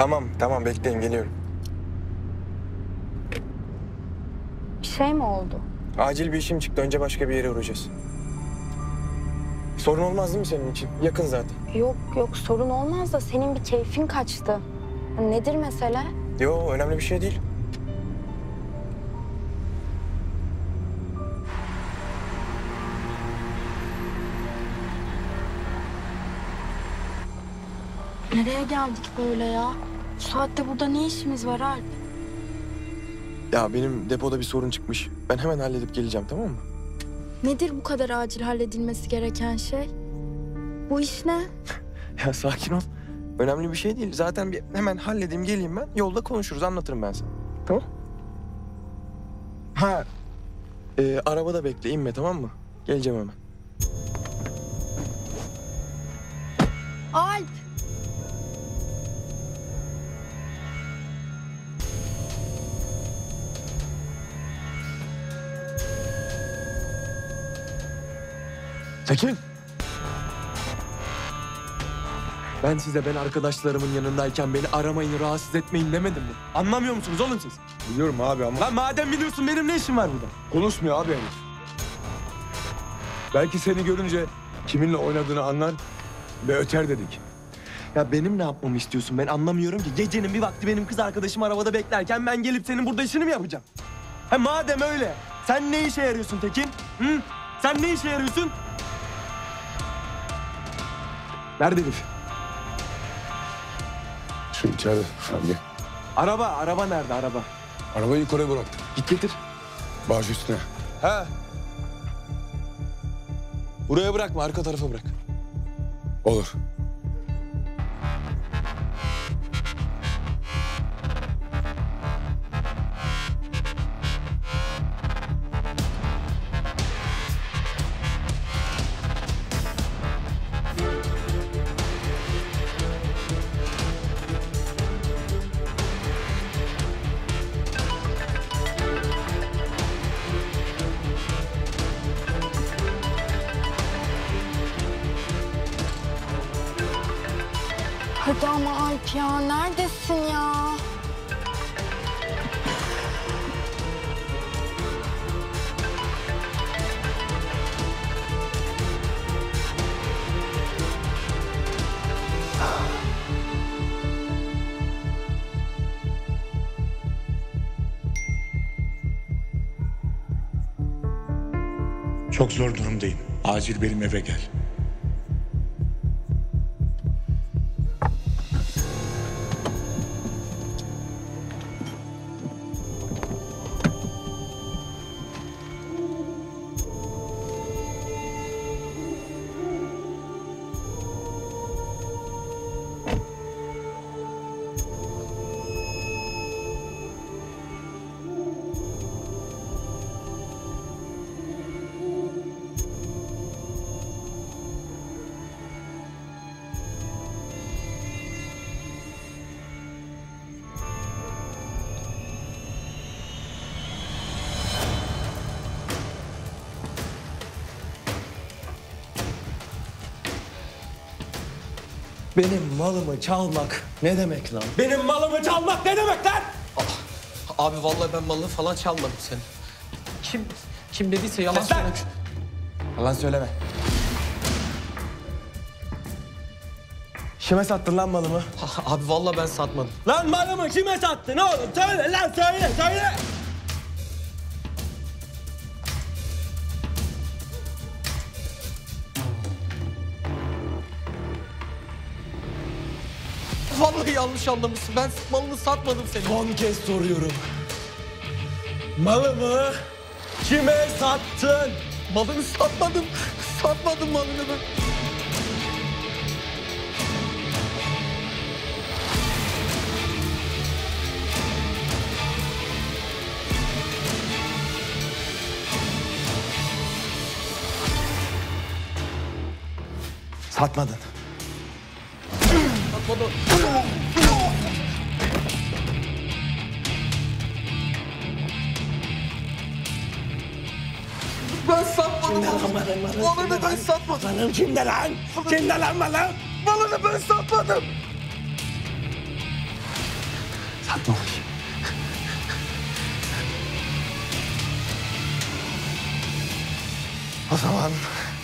Tamam tamam bekleyin geliyorum. Bir şey mi oldu? Acil bir işim çıktı. Önce başka bir yere uğrayacağız. Sorun olmaz değil mi senin için? Yakın zaten. Yok yok sorun olmaz da senin bir keyfin kaçtı. Nedir mesele? Yo önemli bir şey değil. Nereye geldik böyle ya? Bu saatte burada ne işimiz var Alp? Ya benim depoda bir sorun çıkmış. Ben hemen halledip geleceğim tamam mı? Nedir bu kadar acil halledilmesi gereken şey? Bu iş ne? Ya sakin ol. Önemli bir şey değil. Zaten bir hemen halledeyim geleyim ben. Yolda konuşuruz anlatırım ben sana. Tamam. Ha. E, arabada bekle inme tamam mı? Geleceğim hemen. Alp! Tekin. Ben size ben arkadaşlarımın yanındayken beni aramayın, rahatsız etmeyin demedim mi? Anlamıyor musunuz oğlum siz? Biliyorum abi ama Lan madem biliyorsun benim ne işim var burada? konuşmuyor abi henüz. Belki seni görünce kiminle oynadığını anlar ve öter dedik. Ya benim ne yapmamı istiyorsun? Ben anlamıyorum ki. Gecenin bir vakti benim kız arkadaşım arabada beklerken ben gelip senin burada işini mi yapacağım? Ha madem öyle, sen ne işe yarıyorsun Tekin? Hı? Sen ne işe yarıyorsun? Nerede Elif? Şu içeride abi. Araba, araba nerede araba? Arabayı yukarı bıraktım. Git getir. Baş üstüne. Ha. Buraya bırakma, arka tarafa bırak. Olur. Hadi ama Alp ya neredesin ya? Çok zor durumdayım. Acil benim eve gel. Benim malımı çalmak ne demek lan? Benim malımı çalmak ne demek lan? Abi vallahi ben malını falan çalmadım senin. Kim kim dediyse yalan Kes lan! söylemiş. Yalan söyleme. Kime sattın lan malımı? Abi vallahi ben satmadım. Lan malımı kime sattın oğlum? Söyle lan söyle söyle. Vallahi yanlış anlamışsın. Ben malını satmadım senin. Son kez soruyorum. Malımı kime sattın? Malını satmadım. Satmadım malını ben. Satmadın. Satmadım. Ben satmadım. Malını ben satmadım. Malım kimde lan? Kimde lan malım? Malını ben satmadım. O zaman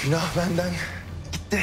günah benden gitti.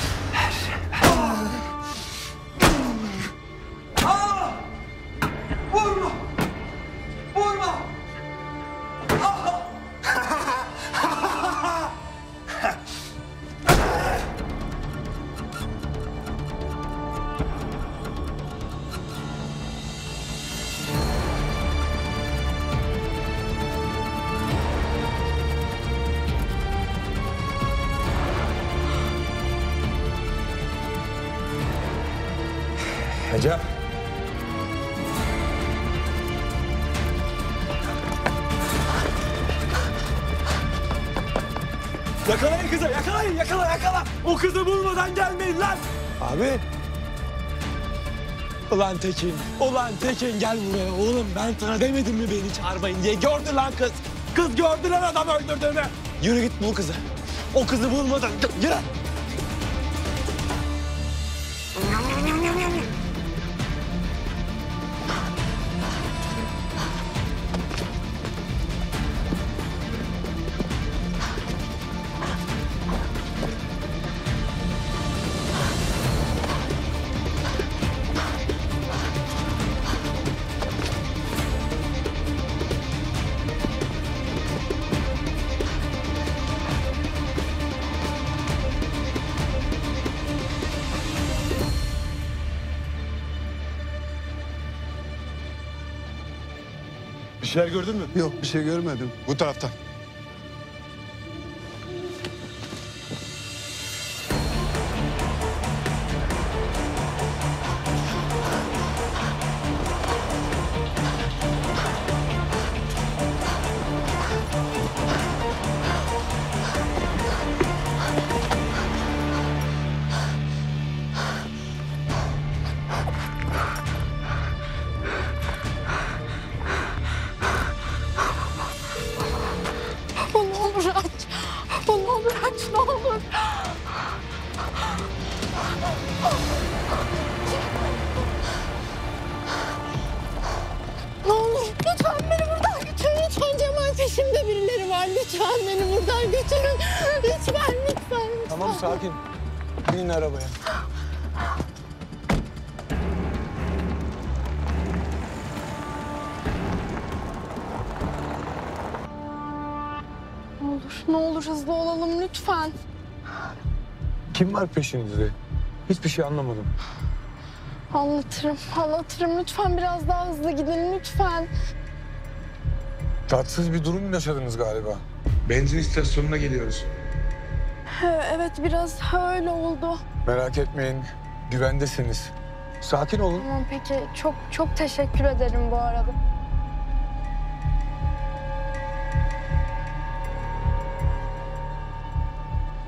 Ece. Yakalayın kızı, yakalayın, yakala, yakala. O kızı bulmadan gelmeyin lan. Abi. Ulan Tekin, ulan Tekin gel buraya oğlum. Ben sana demedim mi beni çağırmayın diye. Gördü lan kız. Kız gördü lan adam öldürdüğünü. Yürü git bul kızı. O kızı bulmadan yürü. Bir şeyler gördün mü? Yok bir şey görmedim. Bu taraftan. Lütfen beni buradan götürün. Lütfen lütfen. Tamam sakin. Binin arabaya. Ne olur ne olur hızlı olalım lütfen. Kim var peşinizde? Hiçbir şey anlamadım. Anlatırım anlatırım. Lütfen biraz daha hızlı gidin lütfen. Tatsız bir durum yaşadınız galiba. Benzin istasyonuna geliyoruz. Evet biraz öyle oldu. Merak etmeyin. Güvendesiniz. Sakin olun. Tamam peki çok çok teşekkür ederim bu arada.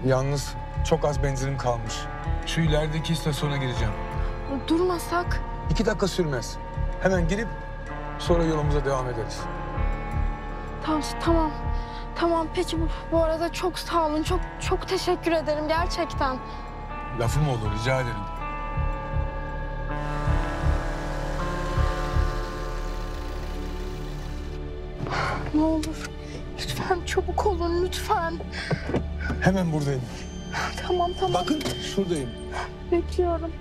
Yalnız çok az benzinim kalmış. Şu ilerideki istasyona gireceğim. Durmasak İki dakika sürmez. Hemen girip sonra yolumuza devam ederiz. tamam tamam. Tamam peki bu, bu arada çok sağ olun. Çok çok teşekkür ederim gerçekten. Lafım olur rica ederim. Ne olur lütfen çabuk olun lütfen. Hemen buradayım. Tamam tamam Bakın şuradayım. bekliyorum.